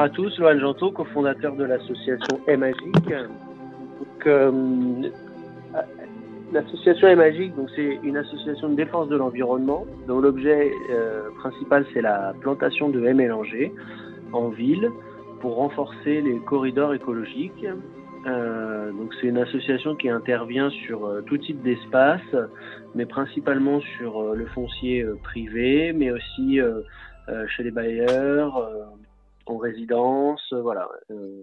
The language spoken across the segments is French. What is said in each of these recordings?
bonjour à tous, Loan Janto, cofondateur de l'association Emagique. Euh, l'association Emagique, c'est une association de défense de l'environnement dont l'objet euh, principal c'est la plantation de haies mélangées en ville pour renforcer les corridors écologiques. Euh, donc c'est une association qui intervient sur tout type d'espace, mais principalement sur le foncier privé, mais aussi chez les bailleurs, en résidence, euh, voilà. Euh,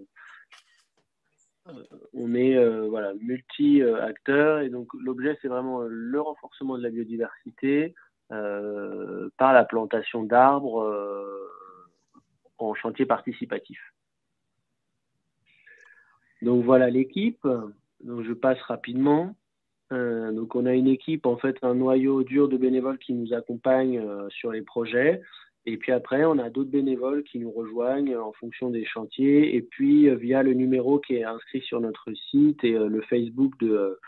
euh, on est voilà multi-acteurs et donc l'objet c'est vraiment le renforcement de la biodiversité par la plantation d'arbres en chantier participatif. Donc voilà l'équipe. Donc je passe rapidement. donc on a une équipe en fait un noyau dur de bénévoles qui nous accompagnent sur les projets. Et puis après, on a d'autres bénévoles qui nous rejoignent en fonction des chantiers. Et puis, euh, via le numéro qui est inscrit sur notre site et euh, le Facebook de,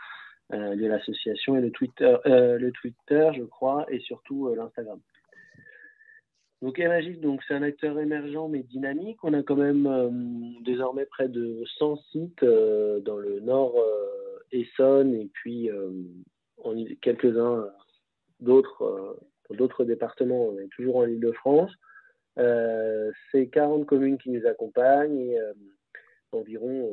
euh, de l'association et le Twitter, le Twitter, je crois, et surtout l'Instagram. Donc Emagic, donc c'est un acteur émergent mais dynamique. On a quand même désormais près de 100 sites dans le nord Essonne et puis quelques-uns d'autres d'autres départements, on est toujours en Ile-de-France. Euh, c'est 40 communes qui nous accompagnent et euh, environ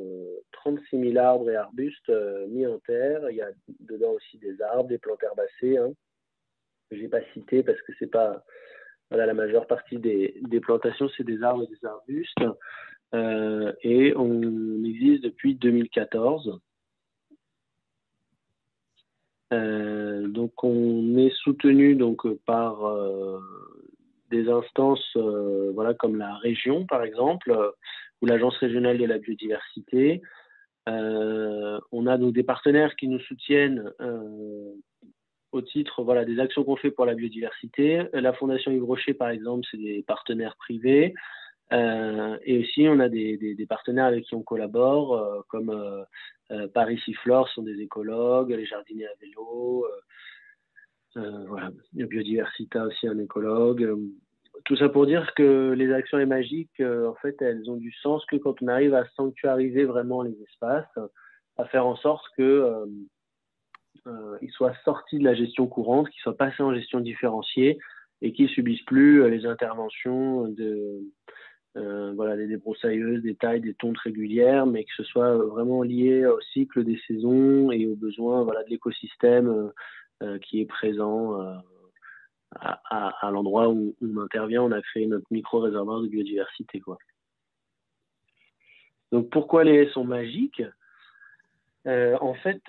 36 euh, 000 arbres et arbustes mis en terre. Il y a dedans aussi des arbres, des plantes herbacées, hein, je n'ai pas cité parce que c'est pas. Voilà, la majeure partie des, des plantations, c'est des arbres et des arbustes. et on existe depuis 2014. Euh, donc on est soutenu donc par euh, des instances euh, voilà comme la région par exemple ou l'agence régionale de la biodiversité. on a donc des partenaires qui nous soutiennent au titre voilà des actions qu'on fait pour la biodiversité. La Fondation Yves Rocher par exemple c'est des partenaires privés. Euh, et aussi, on a des, partenaires avec qui on collabore, euh, comme euh, Paris Sifflore sont des écologues, les jardiniers à vélo, voilà, Biodiversita aussi un écologue. Tout ça pour dire que les actions et magiques, en fait, elles ont du sens que quand on arrive à sanctuariser vraiment les espaces, à faire en sorte que ils soient sortis de la gestion courante, qu'ils soient passés en gestion différenciée et qu'ils subissent plus les interventions de euh, voilà, des débroussailleuses, des tailles, des tontes régulières, mais que ce soit vraiment lié au cycle des saisons et aux besoins voilà, de l'écosystème euh, euh, qui est présent à, l'endroit où, on intervient. On a créé notre micro-réservoir de biodiversité. Quoi. Donc pourquoi les haies sont magiques? En fait,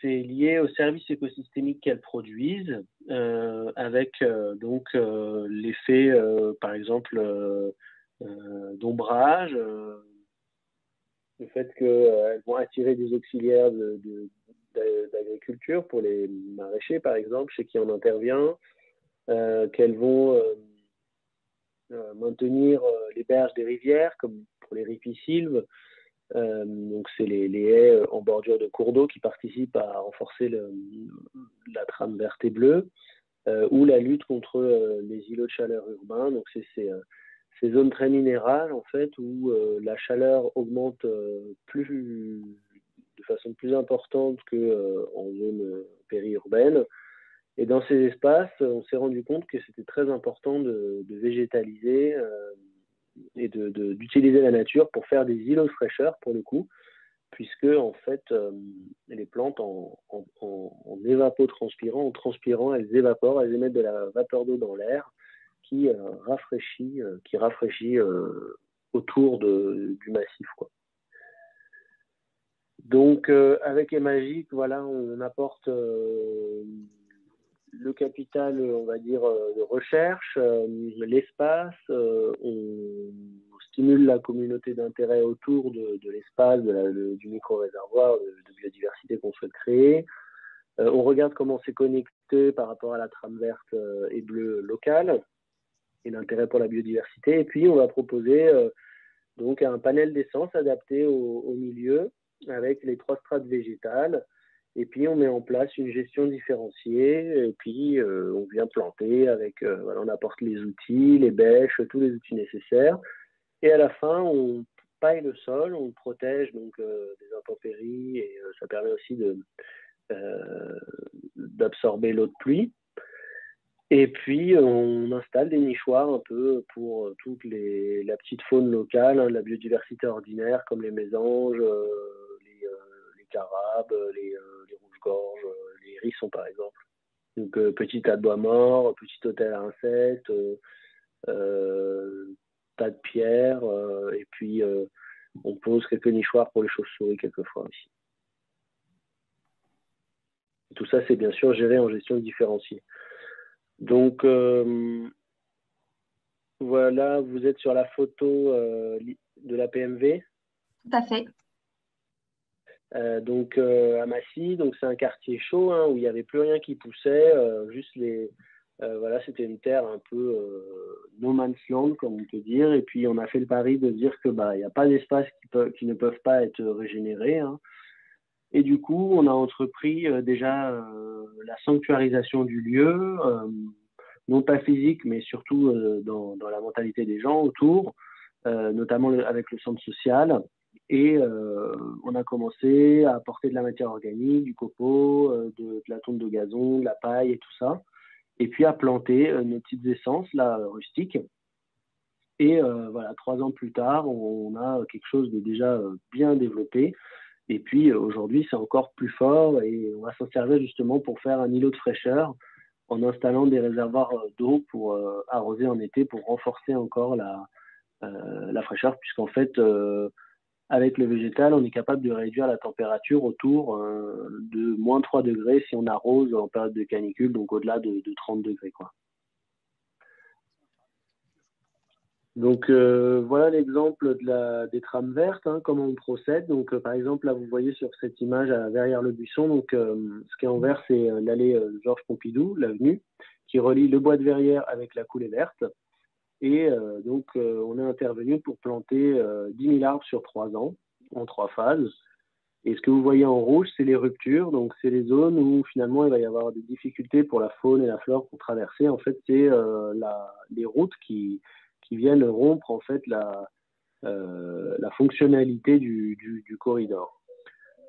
c'est lié au service écosystémique qu'elles produisent, avec donc l'effet, par exemple, euh, d'ombrage, euh, le fait qu'elles euh, vont attirer des auxiliaires d'agriculture pour les maraîchers, par exemple, chez qui on intervient, qu'elles vont maintenir les berges des rivières, comme pour les ripisylves. Donc, c'est les, haies en bordure de cours d'eau qui participent à renforcer la trame verte et bleue, ou la lutte contre les îlots de chaleur urbains. Donc, c'est ces zones très minérales en fait où euh, la chaleur augmente euh, plus de façon plus importante que euh, en zone périurbaine. Et dans ces espaces, on s'est rendu compte que c'était très important de, végétaliser et d'utiliser la nature pour faire des îlots de fraîcheur pour le coup, puisque en fait les plantes en, en, évapotranspirant, en transpirant, elles évaporent, elles émettent de la vapeur d'eau dans l'air qui euh, rafraîchit, euh, qui rafraîchit euh, autour du massif. Quoi. Donc, avec Emagic, voilà, on apporte le capital, on va dire, de recherche, l'espace, on stimule la communauté d'intérêt autour de, l'espace, du micro-réservoir de, de, biodiversité qu'on souhaite créer. on regarde comment c'est connecté par rapport à la trame verte et bleue locale et l'intérêt pour la biodiversité. Et puis, on va proposer euh, donc un panel d'essence adapté au, milieu avec les trois strates végétales Et puis on met en place une gestion différenciée, et puis on vient planter avec, on apporte les outils, les bêches, tous les outils nécessaires. Et à la fin, on paille le sol, on le protège donc des intempéries et ça permet aussi d'absorber l'eau de pluie. Et puis, on installe des nichoirs un peu pour euh, toute la petite faune locale, hein, la biodiversité ordinaire, comme les mésanges, euh, les, euh, les, carabes, les, les hérissons, par exemple. Donc, petit tas de bois mort, petit hôtel à insectes, tas de pierres, et puis on pose quelques nichoirs pour les chauves-souris quelquefois aussi. Tout ça, c'est bien sûr géré en gestion différenciée. Donc, euh, voilà, vous êtes sur la photo euh, de la PMV. Tout à fait. Euh, donc à Massy, donc c'est un quartier chaud hein, où il n'y avait plus rien qui poussait, juste les, voilà, c'était une terre un peu no man's land comme on peut dire. Et puis on a fait le pari de dire que bah n'y a pas d'espace qui, ne peuvent pas être régénérés. Hein. Et du coup, on a entrepris euh, déjà euh, la sanctuarisation du lieu, euh, non pas physique, mais surtout dans, la mentalité des gens autour, notamment avec le centre social. Et on a commencé à apporter de la matière organique, du copeau, de, de, la tonte de gazon, de la paille et tout ça. Et puis à planter nos petites essences là, rustiques. Et voilà, trois ans plus tard, on, a quelque chose de déjà bien développé et puis euh, aujourd'hui, c'est encore plus fort et on va s'en servir justement pour faire un îlot de fraîcheur en installant des réservoirs euh, d'eau pour euh, arroser en été, pour renforcer encore la, la fraîcheur, puisqu'en fait, avec le végétal, on est capable de réduire la température autour de moins 3 degrés si on arrose en période de canicule, donc au-delà de, de 30 degrés. Quoi. Donc euh, voilà l'exemple de la, des trames vertes, hein, comment on procède. Donc euh, par exemple là vous voyez sur cette image à derrière le buisson, donc euh, ce qui est en vert c'est l'allée Georges Pompidou, l'avenue, qui relie le bois de verrière avec la coulée verte. Et donc on est intervenu pour planter 10 000 arbres sur trois ans, en trois phases. Et ce que vous voyez en rouge, c'est les ruptures, donc c'est les zones où finalement il va y avoir des difficultés pour la faune et la flore pour traverser. En fait, c'est les routes qui, viennent rompre en fait la, euh, fonctionnalité du, du, corridor.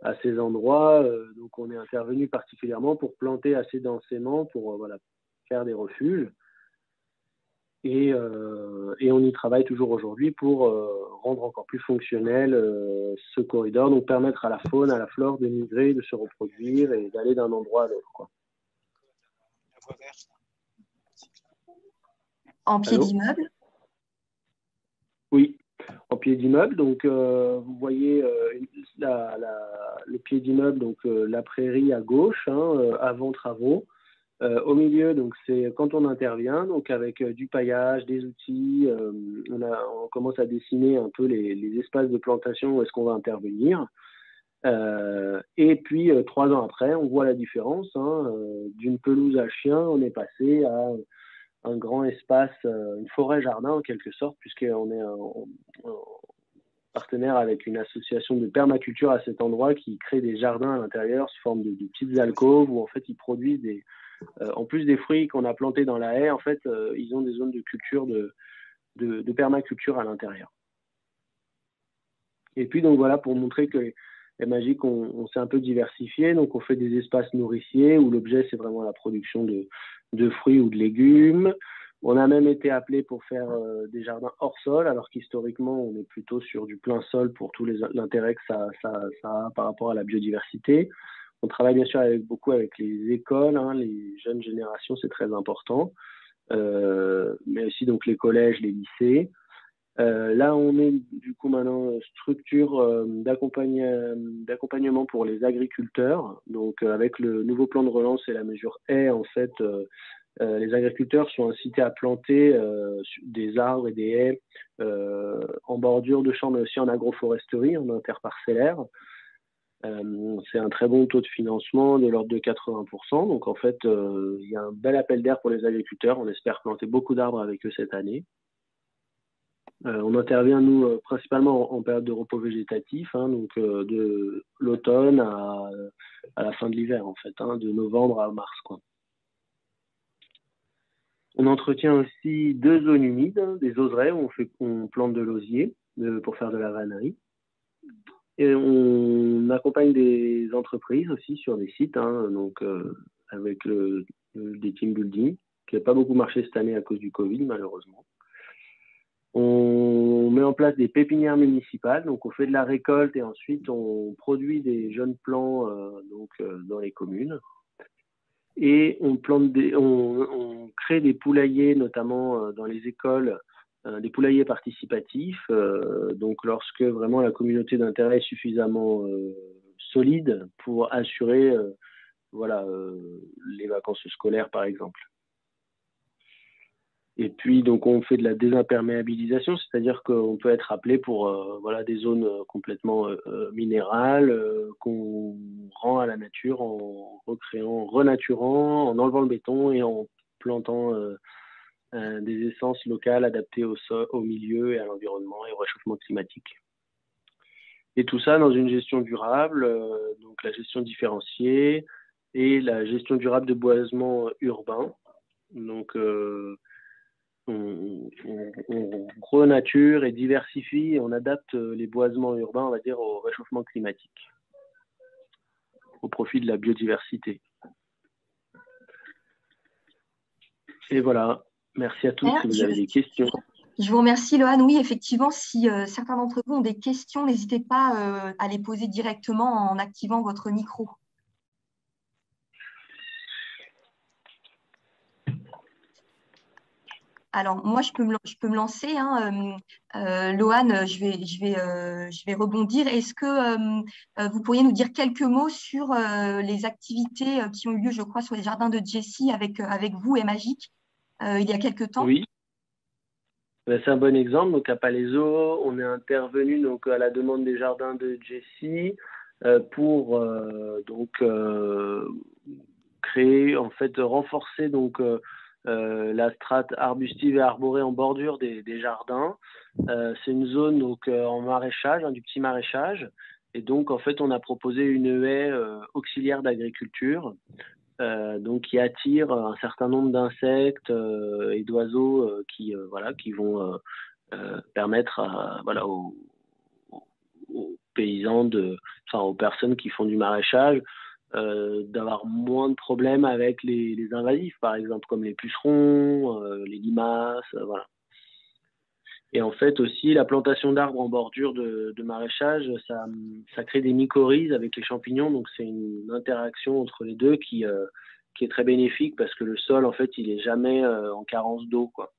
À ces endroits, euh, donc on est intervenu particulièrement pour planter assez densément pour euh, voilà, faire des refuges. Et, et, on y travaille toujours aujourd'hui pour rendre encore plus fonctionnel ce corridor, donc permettre à la faune, à la flore de migrer, de se reproduire et d'aller d'un endroit à l'autre. En pied d'immeuble? Oui, en pied d'immeuble. Donc, euh, vous voyez euh, le pied d'immeuble, donc euh, la prairie à gauche, hein, avant travaux. Au milieu, donc c'est quand on intervient, donc avec du paillage, des outils, on, a, on, commence à dessiner un peu les, espaces de plantation où est-ce qu'on va intervenir. et puis trois ans après, on voit la différence. Hein, d'une pelouse à chien, on est passé à un grand espace, euh, une forêt-jardin en quelque sorte, puisqu'on est un, partenaire avec une association de permaculture à cet endroit qui crée des jardins à l'intérieur sous forme de, petites alcôves où en fait ils produisent des, euh, en plus des fruits qu'on a plantés dans la haie, en fait euh, ils ont des zones de culture de, de, permaculture à l'intérieur. Et puis donc voilà pour montrer que les magiques, on, s'est un peu diversifié, donc on fait des espaces nourriciers où l'objet c'est vraiment la production de, de fruits ou de légumes. On a même été appelé pour faire euh, des jardins hors sol, alors qu'historiquement, on est plutôt sur du plein sol pour tout l'intérêt que ça, a par rapport à la biodiversité. On travaille bien sûr avec, beaucoup avec les écoles, hein, les jeunes générations, c'est très important, euh, mais aussi donc les collèges, les lycées. Euh, là, on est du coup maintenant structure euh, d'accompagnement pour les agriculteurs. Donc, avec le nouveau plan de relance et la mesure haie, en fait, les agriculteurs sont incités à planter des arbres et des haies en bordure de champs, mais aussi en agroforesterie, en interparcellaire. C'est un très bon taux de financement de l'ordre de 80%. Donc, en fait, il y a un bel appel d'air pour les agriculteurs. On espère planter beaucoup d'arbres avec eux cette année. on intervient, nous, principalement en, période de repos végétatif, hein, donc de l'automne à, la fin de l'hiver, en fait, hein, de novembre à mars. On entretient aussi deux zones humides, hein, des oserets où on, fait, on plante de l'osier pour faire de la vannerie. On accompagne des entreprises aussi sur des sites, hein, donc euh, avec des team building, qui n'a pas beaucoup marché cette année à cause du Covid, malheureusement. On met en place des pépinières municipales, donc on fait de la récolte et ensuite on produit des jeunes plants euh, donc, euh, dans les communes et on crée des poulaillers, notamment dans les écoles, des poulaillers participatifs. Euh, donc, lorsque vraiment la communauté d'intérêt est suffisamment solide pour assurer, voilà, les vacances scolaires, par exemple. Et puis, donc, on fait de la désimperméabilisation, c'est-à-dire qu'on peut être appelé pour euh, voilà, des zones euh, complètement euh, minérales qu'on rend à la nature en recréant, renaturant, en enlevant le béton et en plantant des essences locales adaptées au, sol, au milieu et à l'environnement et au réchauffement climatique. Et tout ça dans une gestion durable, donc la gestion différenciée et la gestion durable de boisement urbain. Donc, on, renature et diversifie, on adapte les boisements urbains, on va dire, au réchauffement climatique, au profit de la biodiversité. Et voilà, merci à tous si vous avez des questions. Je vous remercie, Lohan. Oui, effectivement, si euh, certains d'entre vous ont des questions, n'hésitez pas euh, à les poser directement en activant votre micro. Alors, moi, je peux me, je peux me lancer. Hein, euh, Lohan, je vais, je, vais, je vais rebondir. Est-ce que vous pourriez nous dire quelques mots sur les activités qui ont eu lieu, je crois, sur les jardins de Jessie avec, avec vous et Magique il y a quelques temps Oui. Ben, c'est un bon exemple. Donc, à Palaiso, on est intervenu donc, à la demande des jardins de Jessie pour donc, créer, en fait, renforcer donc, euh, la strate arbustive et arborée en bordure des, jardins. Euh, c'est une zone donc euh, en maraîchage, hein, du petit maraîchage. Et donc en fait, on a proposé une haie auxiliaire d'agriculture, donc qui attire un certain nombre d'insectes et d'oiseaux qui voilà qui vont permettre voilà aux, paysans de, enfin aux personnes qui font du maraîchage euh, d'avoir moins de problèmes avec les, invasifs, par exemple, comme les pucerons, euh, les limaces, euh, voilà. Et en fait aussi, la plantation d'arbres en bordure de, maraîchage, ça, ça, crée des mycorhizes avec les champignons, donc c'est une interaction entre les deux qui, qui est très bénéfique parce que le sol, en fait, il est jamais en carence d'eau, quoi.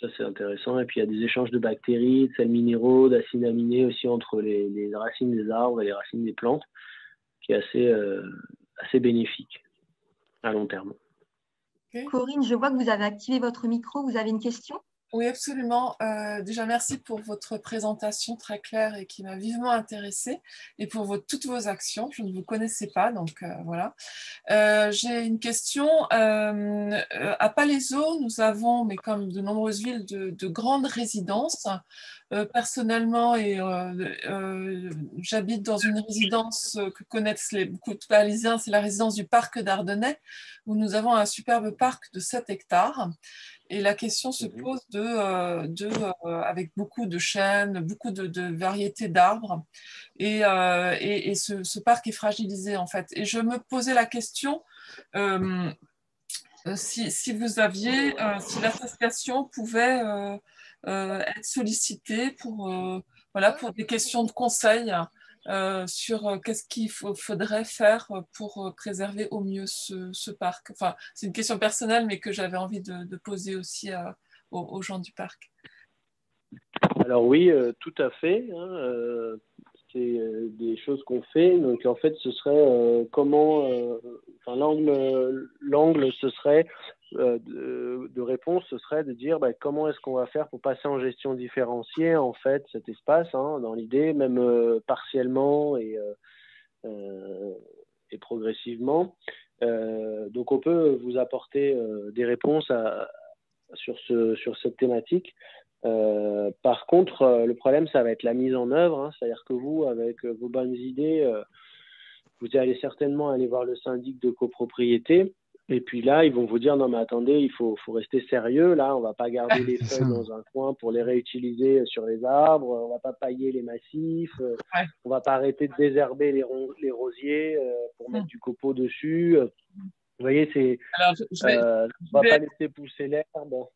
Ça, c'est intéressant. Et puis, il y a des échanges de bactéries, de sels minéraux, d'acides aminés aussi entre les, les, racines des arbres et les racines des plantes qui est assez, euh, assez bénéfique à long terme. Corinne, je vois que vous avez activé votre micro. Vous avez une question? Oui, absolument. Euh, déjà, merci pour votre présentation très claire et qui m'a vivement intéressée et pour toutes vos actions. Je ne vous connaissais pas, donc euh, voilà. J'ai une question. à Palaiso, nous avons, mais comme de nombreuses villes, de grandes résidences euh, personnellement, et euh, euh, j'habite dans une résidence que connaissent les, beaucoup de Parisiens, c'est la résidence du parc d'Ardennais, où nous avons un superbe parc de 7 hectares. Et la question se mhm. pose de, de avec beaucoup de chênes, beaucoup de, variétés d'arbres, et, et, ce, ce, parc est fragilisé en fait. Et je me posais la question. Si, si, vous aviez, si l'association pouvait être sollicité pour, euh, voilà, pour des questions de conseil euh, sur qu'est-ce qu'il faudrait faire pour préserver au mieux ce, parc. Enfin, c'est une question personnelle, mais que j'avais envie de, poser aussi aux, gens du parc. Alors oui, tout à fait. Hein, c'est des choses qu'on fait. Donc en fait, ce serait comment, enfin l'angle, l'angle, ce serait euh, de, réponse, ce serait de dire bah, comment est-ce qu'on va faire pour passer en gestion différenciée en fait cet espace, hein, dans l'idée, même euh, partiellement et, euh, progressivement. donc on peut vous apporter des réponses sur cette thématique. par contre, le problème, ça va être la mise en œuvre. Hein. C'est-à-dire que vous, avec vos bonnes idées, vous allez certainement aller voir le syndic de copropriété et puis là, ils vont vous dire non mais attendez, il faut, faut rester sérieux. Là, on va pas garder les feuilles dans un coin pour les réutiliser sur les arbres. On va pas pailler les massifs. Euh, ouais. On va pas arrêter de désherber les, les rosiers euh, pour mettre du copeau dessus. Vous voyez, c'est. Euh, on va pas laisser pousser l'herbe.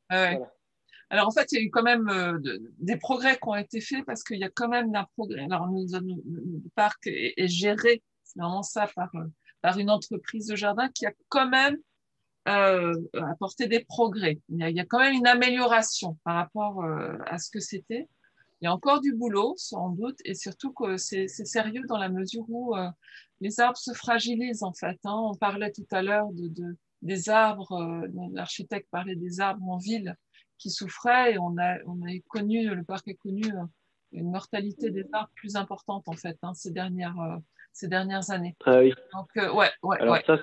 Alors en fait, il y a eu quand même des progrès qui ont été faits parce qu'il y a quand même un progrès. Alors le parc est, est géré, c'est vraiment ça par par une entreprise de jardin qui a quand même euh, apporté des progrès. Il y, a, quand même une amélioration par rapport euh, à ce que c'était. Il y a encore du boulot, sans doute, et surtout que c'est sérieux dans la mesure où euh, les arbres se fragilisent, en fait. Hein. On parlait tout à l'heure de, de, des arbres, l'architecte parlait des arbres en ville qui souffraient, et on a, on a connu, le parc a connu une mortalité des arbres plus importante, en fait, hein, ces dernières ces dernières années. Ah oui. Donc, euh, ouais, ouais, Alors ça,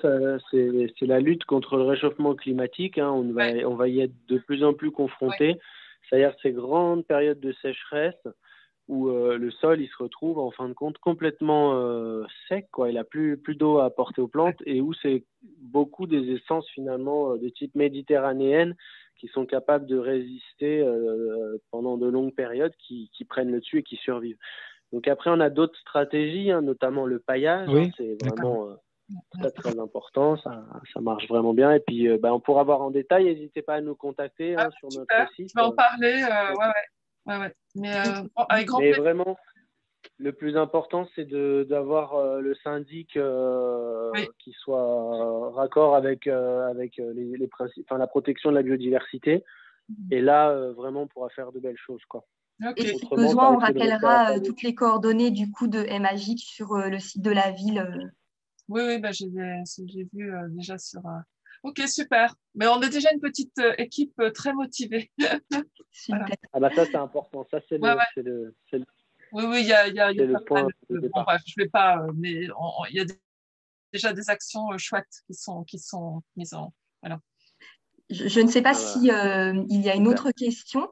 c'est la lutte contre le réchauffement climatique. Hein. On, va, on va y être de plus en plus confronté. C'est-à-dire ces grandes périodes de sécheresse où euh, le sol il se retrouve en fin de compte complètement euh, sec, quoi. il n'a plus, plus d'eau à apporter aux plantes et où c'est beaucoup des essences finalement de type méditerranéenne qui sont capables de résister pendant de longues périodes, qui, qui, prennent le dessus et qui survivent. Donc après, on a d'autres stratégies, hein, notamment le paillage. Hein, c'est vraiment euh, très, important. Ça, ça, marche vraiment bien. Et puis, euh, bah, on pourra voir en détail. N'hésitez pas à nous contacter hein, ah, sur notre site. Je vais en parler. Euh, ouais, ouais. ouais, Mais avec grand Mais vraiment, le plus important, c'est d'avoir le syndic qui soit raccord avec, avec les, les principes, enfin, la protection de la biodiversité. Mhm. Et là, vraiment, on pourra faire de belles choses. Quoi. Et si besoin, on rappellera euh, toutes les coordonnées du coup de Magic sur euh, le site de la ville. Euh. Oui, oui, bah, j'ai vu déjà sur. Ok, super. Mais on est déjà une petite équipe très motivée. Ah bah ça, c'est important. Ça, c'est le, Oui, oui, il y a, y a, y a le point de... bon, bref, je ne vais pas, mais il y a déjà des actions chouettes qui sont, qui sont mises en. Voilà. Je, je ne sais pas s'il il y a une autre question.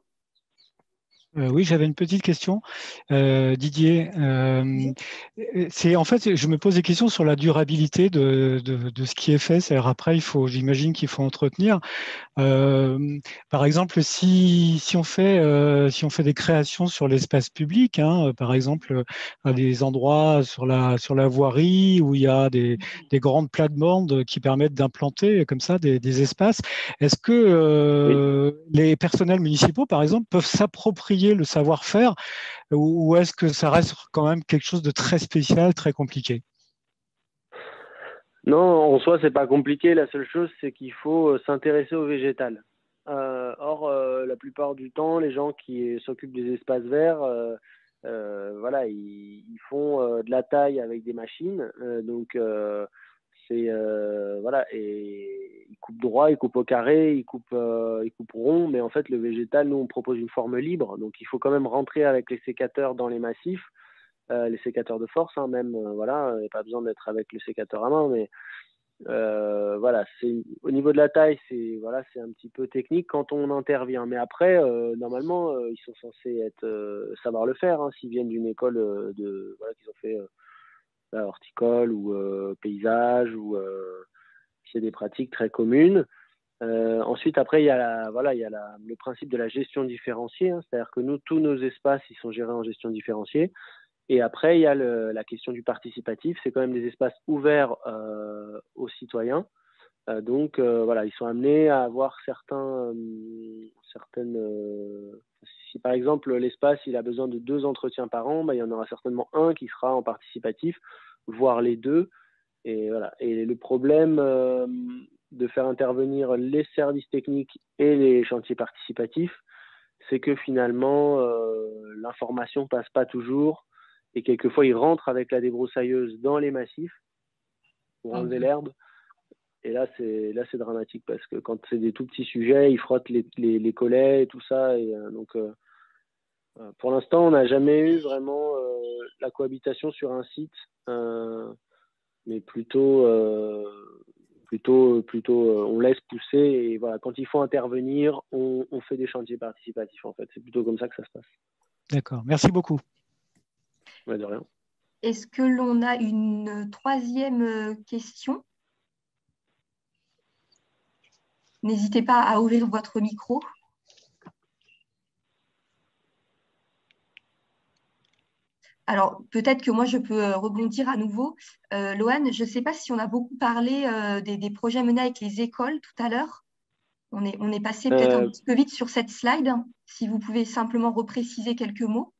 Euh, oui, j'avais une petite question, euh, Didier. Euh, c'est en fait, je me pose des questions sur la durabilité de, de, ce qui est fait. C'est-à-dire après, il faut, j'imagine qu'il faut entretenir. par exemple, si, si on fait si on fait des créations sur l'espace public, hein, par exemple à des endroits sur la sur la voirie où il y a des, des grandes plates-bandes qui permettent d'implanter comme ça des, des espaces, est-ce que les personnels municipaux, par exemple, peuvent s'approprier le savoir-faire ou, est-ce que ça reste quand même quelque chose de très spécial, très compliqué? Non, en soi, c'est pas compliqué. La seule chose, c'est qu'il faut euh, s'intéresser au végétal. Euh, or, euh, la plupart du temps, les gens qui s'occupent des espaces verts, voilà, ils, font de la taille avec des machines. donc, c'est voilà, et ils coupent droit, ils coupent au carré, ils coupent, ils coupent rond, mais en fait le végétal, nous on propose une forme libre, donc il faut quand même rentrer avec les sécateurs dans les massifs, les sécateurs de force, hein, même, voilà, il n'y a pas besoin d'être avec le sécateur à main, mais voilà, c'est au niveau de la taille, c'est voilà, c'est un petit peu technique quand on intervient, mais après, normalement, ils sont censés savoir le faire, hein, s'ils viennent d'une école de voilà qu'ils ont fait horticole ou euh, paysage ou euh, c'est des pratiques très communes. Euh, ensuite, après, il y a, la, voilà, il y a la, le principe de la gestion différenciée, hein. c'est-à-dire que nous, tous nos espaces, ils sont gérés en gestion différenciée. Et après, il y a le, la question du participatif, c'est quand même des espaces ouverts euh, aux citoyens. Euh, donc, voilà, ils sont amenés à avoir certains, certaines. si par exemple l'espace il a besoin de deux entretiens par an, bah, il y en aura certainement un qui sera en participatif voire les deux. Et, voilà. et le problème euh, de faire intervenir les services techniques et les chantiers participatifs, c'est que finalement, euh, l'information passe pas toujours. Et quelquefois, ils rentrent avec la débroussailleuse dans les massifs pour enlever l'herbe. Et là, c'est là, c'est dramatique parce que quand c'est des tout petits sujets, ils frottent les, les, les collets et tout ça. Et euh, donc, pour l'instant, on n'a jamais eu vraiment la cohabitation sur un site euh, mais plutôt, euh, plutôt, plutôt, on laisse pousser et voilà, quand il faut intervenir, on, fait des chantiers participatifs en fait. C'est plutôt comme ça que ça se passe. D'accord. Merci beaucoup. de rien. Est-ce que l'on a une troisième question? N'hésitez pas à ouvrir votre micro. Alors, peut-être que moi, je peux euh, rebondir à nouveau. Euh, Loane, je ne sais pas si on a beaucoup parlé euh, des, projets menés avec les écoles tout à l'heure. On est, on est passé peut-être un petit peu vite sur cette slide. Si vous pouvez simplement repréciser quelques mots.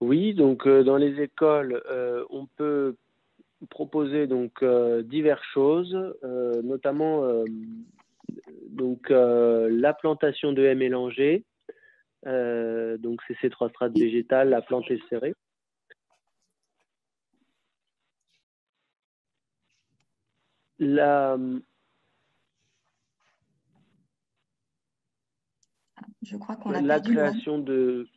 Oui, donc dans les écoles, on peut proposer donc diverses choses, notamment donc la plantation de haies mélangées, euh, donc, c'est ces trois strates végétales, la plante est serrée. La, Je crois qu'on a la création de.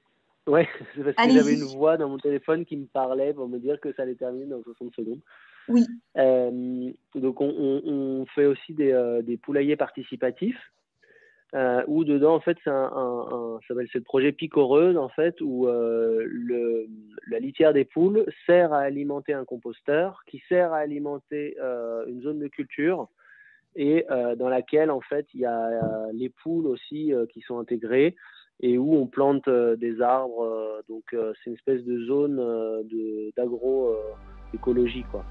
Ouais, c'est parce que j'avais une voix dans mon téléphone qui me parlait pour me dire que ça allait terminer dans 60 secondes. Oui. Euh, donc, on, on, fait aussi des, euh, des poulaillers participatifs euh, où dedans en fait c'est un, un, ça s'appelle le projet picoreuse en fait où le, la litière des poules sert à alimenter un composteur qui sert à alimenter une zone de culture et dans laquelle en fait il y a les poules aussi qui sont intégrées et où on plante des arbres donc c'est une espèce de zone de d'agro écologie quoi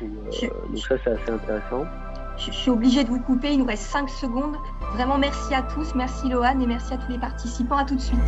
donc ça c'est assez intéressant je, suis obligée de vous couper, il nous reste 5 secondes. Vraiment merci à tous, merci Lohan et merci à tous les participants. À tout de suite.